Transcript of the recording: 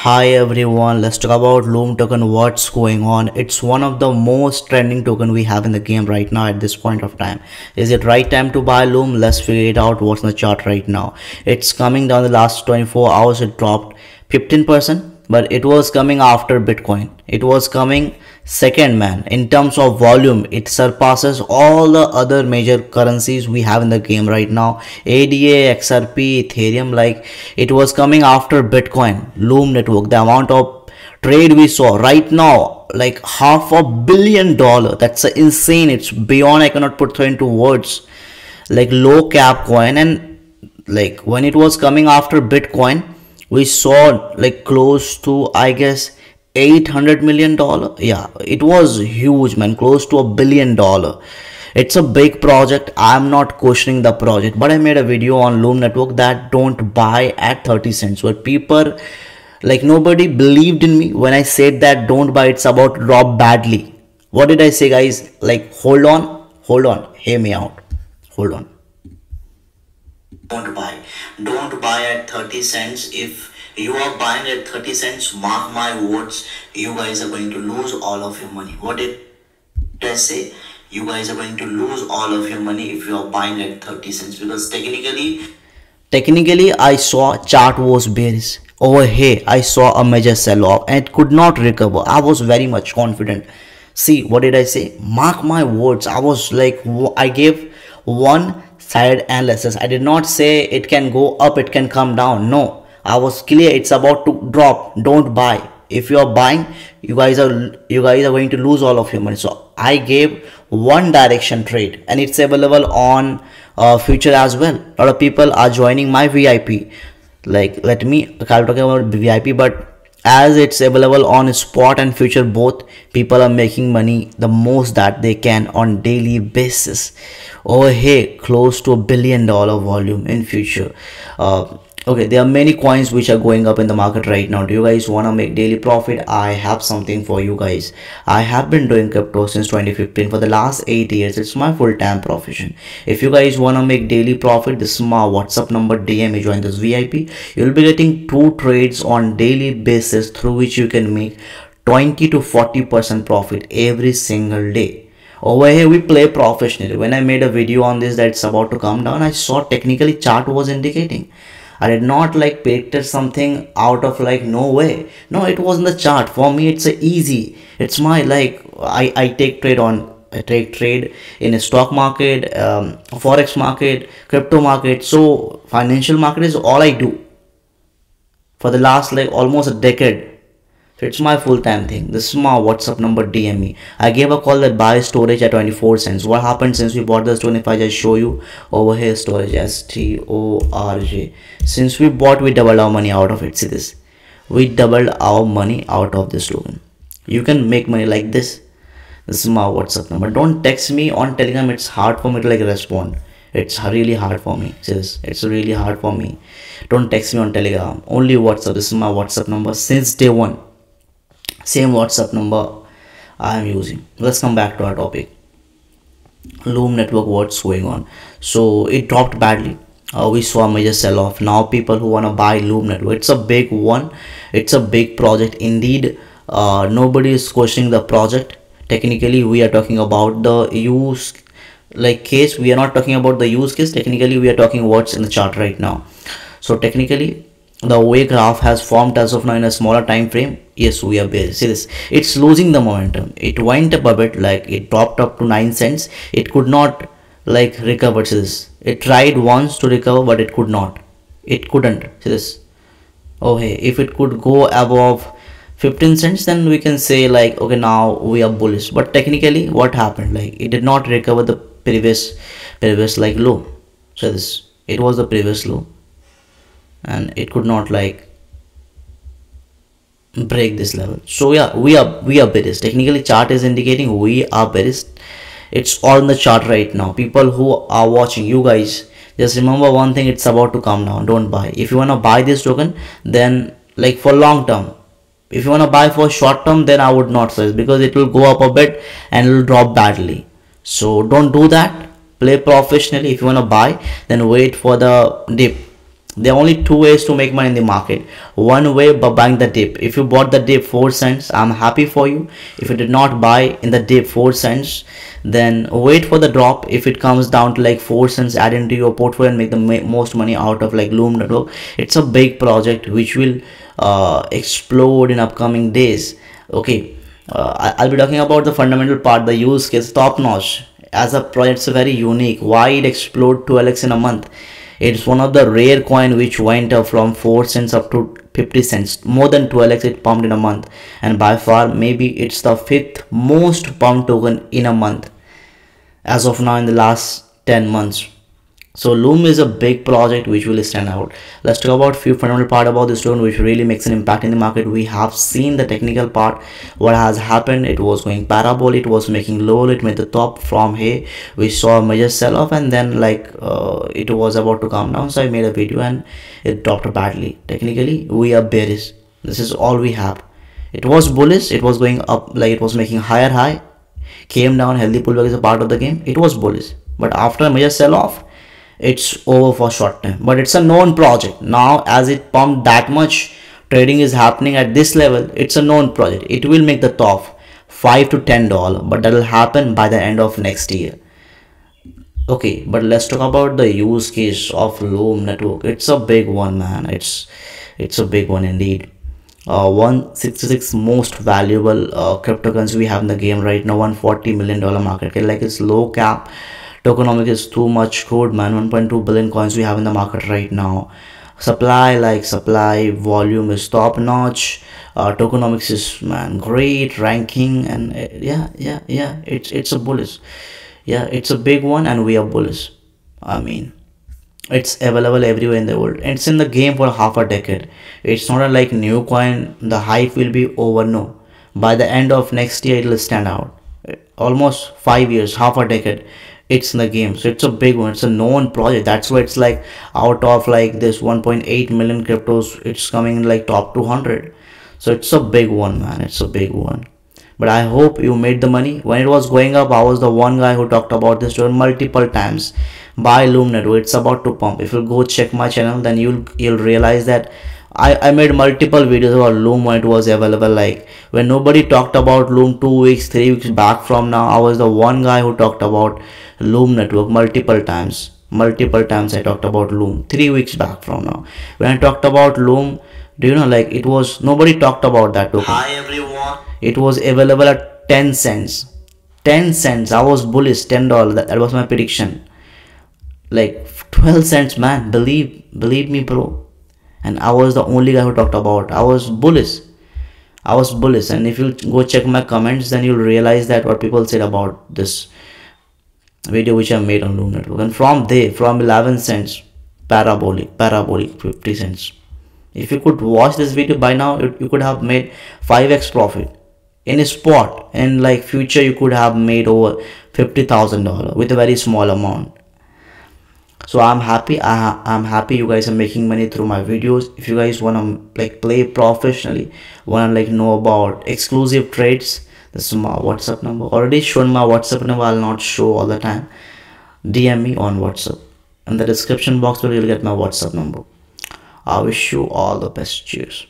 Hi everyone, let's talk about Loom token. What's going on? It's one of the most trending token we have in the game right now at this point of time. Is it right time to buy Loom? Let's figure it out. What's in the chart right now? It's coming down the last 24 hours. It dropped 15%, but it was coming after Bitcoin. It was coming second man. In terms of volume it surpasses all the other major currencies we have in the game right now. Ada xrp ethereum like it was coming after bitcoin loom network the amount of trade we saw. Right now like half a billion dollar. That's insane. It's beyond i cannot put into words. Like low cap coin. And like when it was coming after bitcoin we saw like close to i guess 800 million dollar. Yeah it was huge man close to a billion dollar. It's a big project. I'm not questioning the project but i made a video on loom network that don't buy at 30 cents where people like nobody believed in me when i said that don't buy it's about drop badly what did i say guys? Like hold on hold on hear me out. Hold on. Don't buy don't buy at 30 cents. If you are buying at 30 cents mark my words. You guys are going to lose all of your money. What did I say? You guys are going to lose all of your money if you are buying at 30 cents. Because technically technically I saw chart was bearish. Over here I saw a major sell off and it could not recover. I was very much confident. See what did I say? Mark my words. I was like I gave one side analysis I did not say it can go up it can come down no I was clear it's about to drop. Don't buy. If you are buying, you guys are you guys are going to lose all of your money. So I gave one direction trade and it's available on uh, future as well. A lot of people are joining my VIP. Like let me I'll talk about VIP, but as it's available on spot and future both people are making money the most that they can on daily basis. Over here close to a billion dollar volume in future. Uh, okay there are many coins which are going up in the market right now. Do you guys want to make daily profit? I have something for you guys. I have been doing crypto since 2015 for the last eight years. It's my full-time profession. If you guys want to make daily profit this is my whatsapp number. Dm me join this vip you'll be getting two trades on daily basis through which you can make 20 to 40 percent profit every single day. Over here we play professionally. When i made a video on this that's about to come down i saw technically chart was indicating I did not like predicted something out of like no way. No, it was in the chart. For me, it's a easy. It's my like I, I take trade on I take trade in a stock market, um, forex market, crypto market. So financial market is all I do for the last like almost a decade. So it's my full-time thing. This is my WhatsApp number, DME. I gave a call that buy Storj at 24 cents. What happened since we bought this one? If I just show you over here, Storj S-T-O-R-J. Since we bought, we doubled our money out of it. See this? We doubled our money out of this token. You can make money like this. This is my WhatsApp number. Don't text me on Telegram. It's hard for me to like respond. It's really hard for me. See this? It's really hard for me. Don't text me on Telegram. Only WhatsApp. This is my WhatsApp number since day one same whatsapp number i am using. Let's come back to our topic. Loom network what's going on? So it dropped badly. Uh, we saw a major sell off now people who want to buy loom network it's a big one. It's a big project indeed. Uh, nobody is questioning the project. Technically we are talking about the use like case. We are not talking about the use case. Technically we are talking what's in the chart right now. So technically the way graph has formed as of now in a smaller time frame. Yes we are bearish see this. It's losing the momentum. It went up a bit like it dropped up to 9 cents. It could not like recover. See this. It tried once to recover but it could not. It couldn't. See this. Oh hey if it could go above 15 cents then we can say like okay now we are bullish. But technically what happened? Like it did not recover the previous previous like low. So this. It was the previous low and it could not like break this level. So yeah we are we are bearish technically chart is indicating we are bearish it's all in the chart right now. People who are watching you guys just remember one thing it's about to come down. Don't buy. If you want to buy this token then like for long term. If you want to buy for short term then i would not suggest because it will go up a bit and it will drop badly. So don't do that. Play professionally. If you want to buy then wait for the dip there are only two ways to make money in the market. One way by buying the dip. If you bought the dip four cents i'm happy for you. If you did not buy in the dip four cents then wait for the drop. If it comes down to like four cents add into your portfolio and make the most money out of like loom network it's a big project which will uh, explode in upcoming days. Okay uh, i'll be talking about the fundamental part the use case top notch as a project it's very unique. Why it explode 12x in a month it's one of the rare coin which went up from 4 cents up to 50 cents. More than 12x it pumped in a month. And by far maybe it's the fifth most pumped token in a month. As of now in the last 10 months so loom is a big project which will stand out. Let's talk about few fundamental part about this token which really makes an impact in the market. We have seen the technical part what has happened. It was going parabol it was making low it made the top from here. We saw a major sell off and then like uh, it was about to come down so i made a video and it dropped badly. Technically we are bearish. This is all we have. It was bullish it was going up like it was making higher high. Came down healthy pullback is a part of the game. It was bullish. But after a major sell off it's over for short time. But it's a known project. Now as it pumped that much trading is happening at this level it's a known project. It will make the top 5 to 10 dollar but that will happen by the end of next year. Okay but let's talk about the use case of loom network. It's a big one man. It's it's a big one indeed. Uh 166 most valuable uh, cryptocurrency we have in the game right now 140 million dollar market like it's low cap tokenomics is too much code man. 1.2 billion coins we have in the market right now. Supply like supply volume is top notch uh, tokenomics is man great ranking and uh, yeah yeah yeah it's it's a bullish. Yeah it's a big one and we are bullish. I mean it's available everywhere in the world. It's in the game for half a decade. It's not a like new coin. The hype will be over no. By the end of next year it will stand out. Almost five years half a decade it's in the game. So it's a big one. It's a known project. That's why it's like out of like this 1.8 million cryptos it's coming in like top 200 so it's a big one man. It's a big one. But i hope you made the money. When it was going up i was the one guy who talked about this multiple times. Loom network it's about to pump. If you go check my channel then you'll you'll realize that I, I made multiple videos about Loom when it was available like when nobody talked about Loom two weeks three weeks back from now I was the one guy who talked about Loom network multiple times. Multiple times I talked about Loom three weeks back from now. When I talked about Loom do you know like it was nobody talked about that token hi everyone. It was available at 10 cents. 10 cents. I was bullish. 10 dollars. That, that was my prediction. Like 12 cents man. Believe believe me bro and I was the only guy who talked about. I was bullish. I was bullish. And if you go check my comments then you'll realize that what people said about this video which I made on Loom Network. And from there from 11 cents parabolic parabolic 50 cents. If you could watch this video by now you could have made 5x profit. In a spot and like future you could have made over $50,000 with a very small amount so i'm happy I, i'm happy you guys are making money through my videos. If you guys want to like play professionally want to like know about exclusive trades this is my whatsapp number. Already shown my whatsapp number i'll not show all the time. Dm me on whatsapp. In the description box where you'll get my whatsapp number. I wish you all the best. Cheers